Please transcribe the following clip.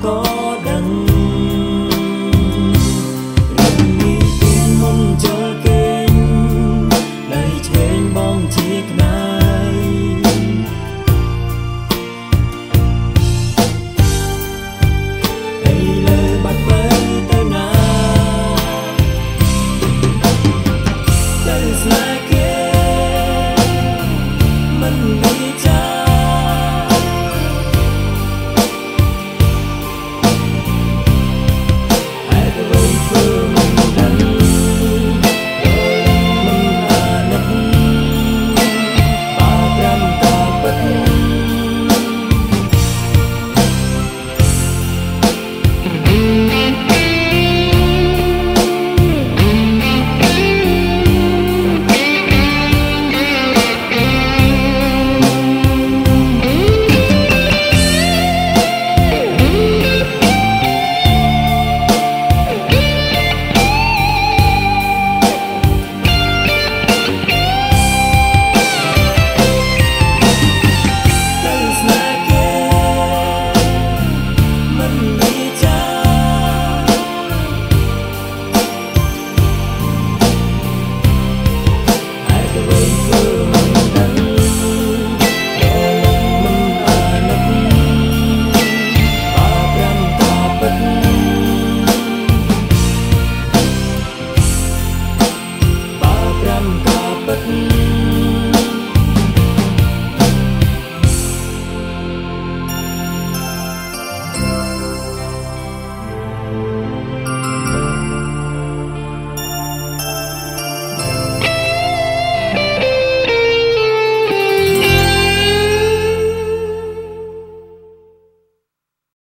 con but